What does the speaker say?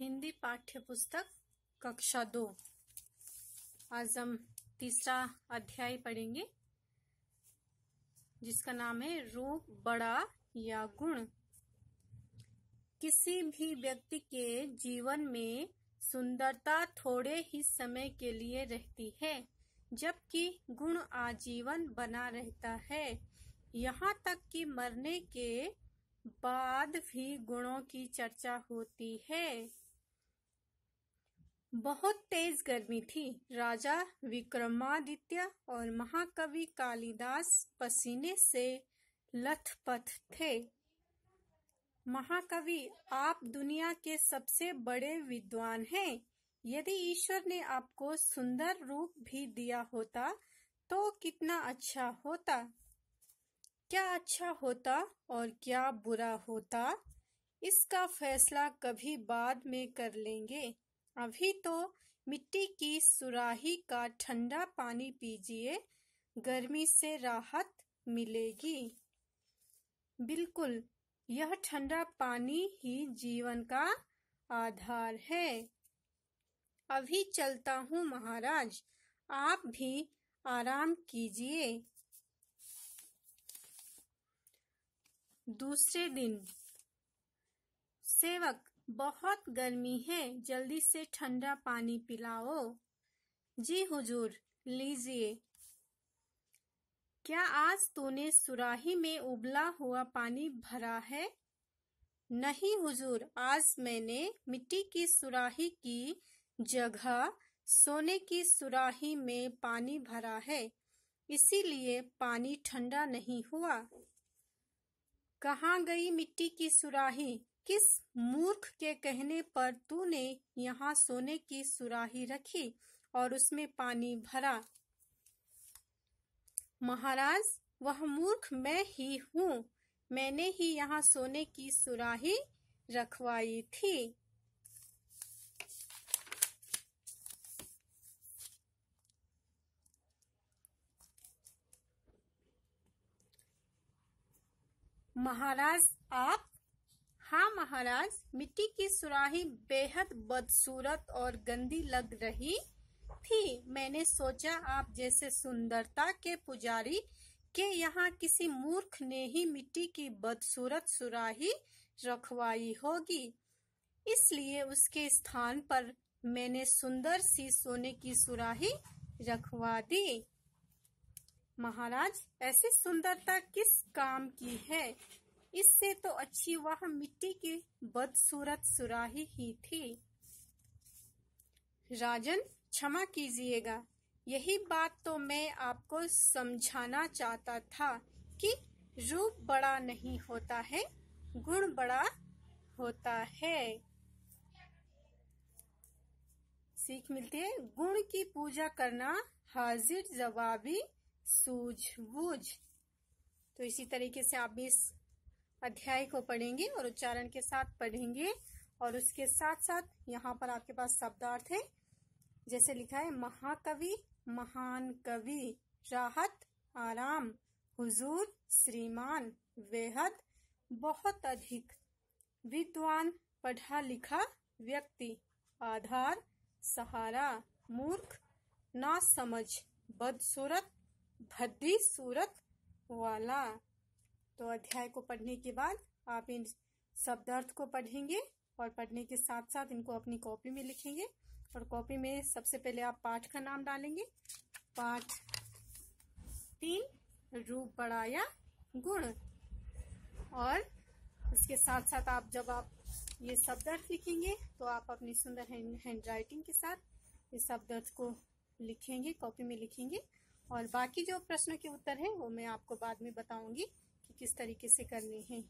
हिंदी पाठ्य पुस्तक कक्षा दो। आज हम तीसरा अध्याय पढ़ेंगे, जिसका नाम है रूप बड़ा या गुण। किसी भी व्यक्ति के जीवन में सुंदरता थोड़े ही समय के लिए रहती है, जबकि गुण आजीवन बना रहता है। यहाँ तक कि मरने के बाद भी गुणों की चर्चा होती है। बहुत तेज गर्मी थी। राजा विक्रमादित्य और महाकवि कालिदास पसीने से लथपथ थे। महाकवि, आप दुनिया के सबसे बड़े विद्वान हैं। यदि ईश्वर ने आपको सुंदर रूप भी दिया होता तो कितना अच्छा होता। क्या अच्छा होता और क्या बुरा होता, इसका फैसला कभी बाद में कर लेंगे। अभी तो मिट्टी की सुराही का ठंडा पानी पीजिए, गर्मी से राहत मिलेगी। बिल्कुल, यह ठंडा पानी ही जीवन का आधार है। अभी चलता हूँ महाराज, आप भी आराम कीजिए। दूसरे दिन, सेवक बहुत गर्मी है, जल्दी से ठंडा पानी पिलाओ। जी हुजूर, लीजिए। क्या आज तूने सुराही में उबला हुआ पानी भरा है? नहीं हुजूर, आज मैंने मिट्टी की सुराही की जगह सोने की सुराही में पानी भरा है, इसीलिए पानी ठंडा नहीं हुआ। कहाँ गई मिट्टी की सुराही? किस मूर्ख के कहने पर तूने यहाँ सोने की सुराही रखी और उसमें पानी भरा? महाराज, वह मूर्ख मैं ही हूँ। मैंने ही यहाँ सोने की सुराही रखवाई थी। महाराज, आप हाँ महाराज, मिट्टी की सुराही बेहद बदसूरत और गंदी लग रही थी। मैंने सोचा आप जैसे सुंदरता के पुजारी के यहाँ किसी मूर्ख ने ही मिट्टी की बदसूरत सुराही रखवाई होगी। इसलिए उसके स्थान पर मैंने सुंदर सी सोने की सुराही रखवा दी। महाराज, ऐसी सुंदरता किस काम की है? इससे तो अच्छी वह मिट्टी की बदसूरत सुराही ही थी। राजन, क्षमा कीजिएगा। यही बात तो मैं आपको समझाना चाहता था कि रूप बड़ा नहीं होता है, गुण बड़ा होता है। सीख मिलती है, गुण की पूजा करना हाजिर जवाबी सूझबूझ। तो इसी तरीके से आप भी इस अध्याय को पढ़ेंगे और उच्चारण के साथ पढ़ेंगे। और उसके साथ साथ यहाँ पर आपके पास शब्दार्थ है। जैसे लिखा है, महाकवि, महान कवि, राहत, आराम, हुजूर, श्रीमान, बेहद, बहुत अधिक, विद्वान, पढ़ा लिखा व्यक्ति, आधार, सहारा, मूर्ख ना समझ बदसूरत, भद्दी सूरत वाला तो अध्याय को पढ़ने के बाद आप इन शब्दार्थ को पढ़ेंगे और पढ़ने के साथ साथ इनको अपनी कॉपी में लिखेंगे। और कॉपी में सबसे पहले आप पाठ का नाम डालेंगे। पाठ तीन, रूप बढ़ाया, गुण। और इसके साथ साथ आप जब आप ये शब्दार्थ लिखेंगे तो आप अपनी सुंदर हैंड राइटिंग के साथ इस शब्दार्थ को लिखेंगे, कॉपी में लिखेंगे। और बाकी जो प्रश्न के उत्तर हैं, वो मैं आपको बाद में बताऊँगी। किस तरीके से करनी हैं।